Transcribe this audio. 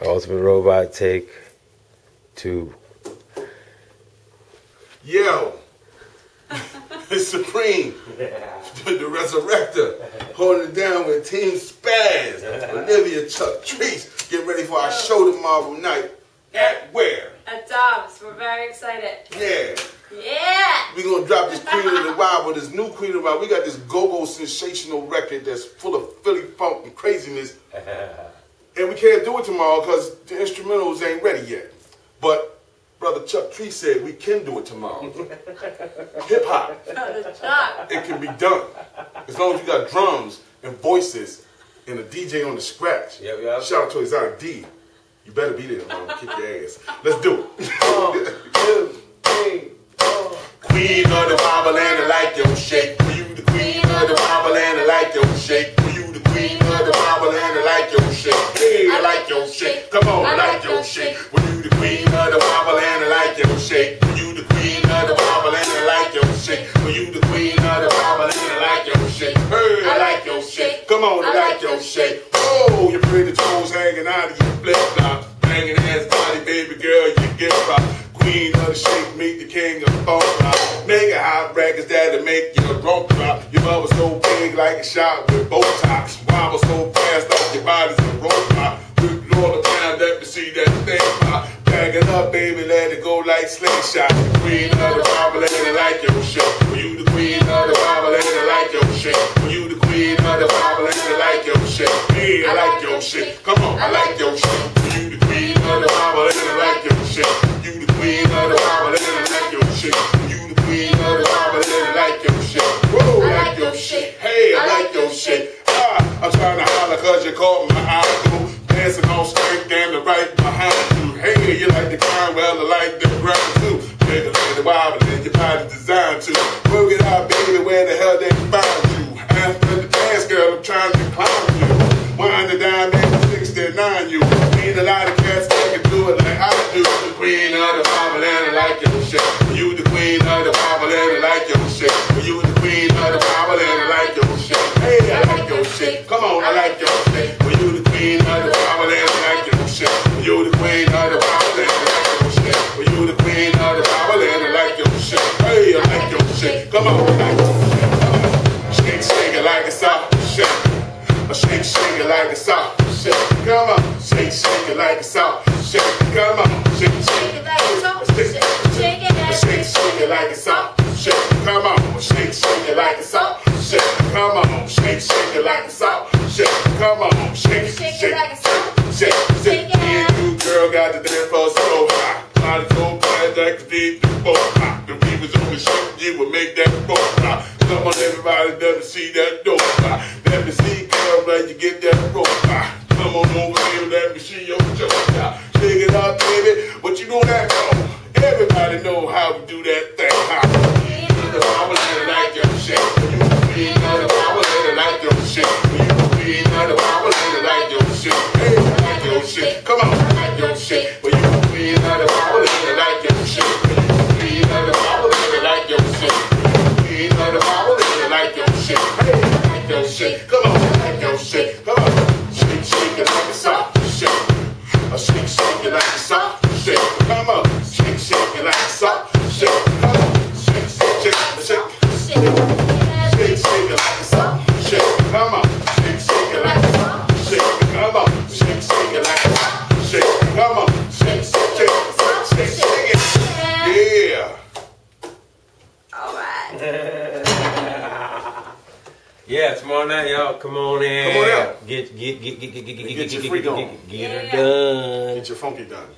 Ultimate Robot Take Two. Yo, it's Supreem, the Resurrector, holding it down with Team Spazzz, Olivia Chuck Treece. Get ready for our show tomorrow night. At where? At Dobbs. We're very excited. Yeah. Yeah! We're gonna drop this Queen of the Wild, but this new Queen of the Wild. We got this go-go sensational record that's full of Philly funk and craziness. and we can't do it tomorrow because the instrumentals ain't ready yet. But Brother Chuck Treece said we can do it tomorrow. Hip hop. The job. It can be done. As long as you got drums and voices and a DJ on the scratch. Yep, yep. Shout out to Exotic D. You better be there, man. Kick your ass. Let's do it. One, two, three, four. Queen of the wobble and I like your shake. For you the queen of the wobble and I like your shake. For you the queen of the wobble and I like your shake. Hey, I like your shake. Come on, I like your shake. For you the queen of the wobble and I like your shake. For you the queen of the wobble and I like your shake. For you the queen of the wobble and I like your shake. Hey, I like your shake. Come on, I like your shake. Oh, your pretty toes hanging out of your flip flop. Banging ass body, baby girl, you get rock. Queen of the shake, meet the king of funk rock. Make hot records that'll make your rump drop. Your mother so big like a shot with Botox. Wobble so fast like your body's baby, let it go like slingshot. Queen of the wobble and I like your shit. You the queen of the wobble and I like your shit. You the queen of the wobble and I like your shit. Hey, I like your shit. Come on, I like your shit. You the queen of the wobble and I like your shit. You the queen of the wobble and I like your shit. You the queen of the wobble and I like your shit. Whoa, I like your shit. Hey, I like your shit. Ah, I'm trying to holler cause you caught my eye. Go Dancing on straight down the right behind you. Hey, you like the kind, well, I like the ground too. Nigga, like the wobble and your body designed to. Work it out, baby, where the hell they find you? After the dance, girl, I'm trying to climb you. Wind the dime, 69 you. Need a lot of cats that can do it like I do. The queen of the wobble and I like your shit. You the queen of the wobble and I like your shit. You the queen of the wobble and I like your shit. Hey, I like your shit. Come on, I like your shit. Shit. Come on. Shake, shake it like it's off. Shake. A shake, shake it like it's off. Shake. Come on. Shake, shake it like it's off. Shake. Come on. Shake, shake it like it's off. Shake shake it like it's off. Shake, come on. Shake, shake it like it's off. Shake, come on. Shake, shake it like it's off. Shake, come on. Shake, Shake it like it's off. shake, shake. It. And you, girl, got the dance floor so high. Body so that could the was on the make that. Come on, everybody, let me see that pop. Let me see, girl, let you get that pop. Come on over here, let me see your joke. Shake it up, baby. What you doing that for? Everybody know how to do that thing. Pop. You the I like your shit. You of the I like your shit. You of the I like your shit. Hey, your shit. Come on, like your shit. A shake, shake it like it's off. Shake. Come on, shake, shake it like it's off. Shake. Come on, shake, shake, shake, shake. Shake, Yeah, tomorrow night, y'all. Come on in. Come on out. Get get get get get get get Get get your get freak get on. get get her Yeah. done. Get your funky done.